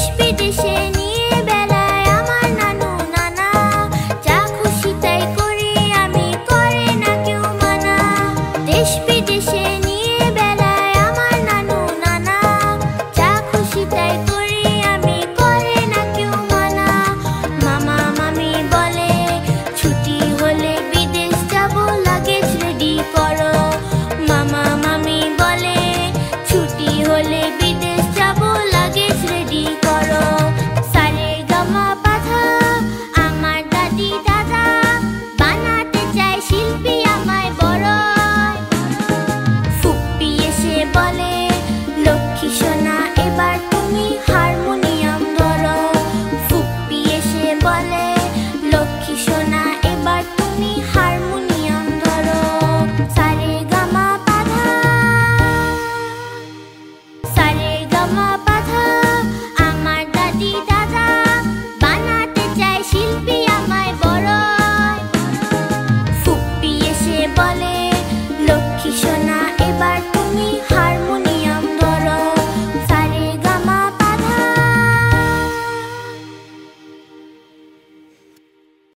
দেশ বিদেশে নিয়ে বেলায় আমার নানু নানা। যা খুশি তাই করি আমি Vale.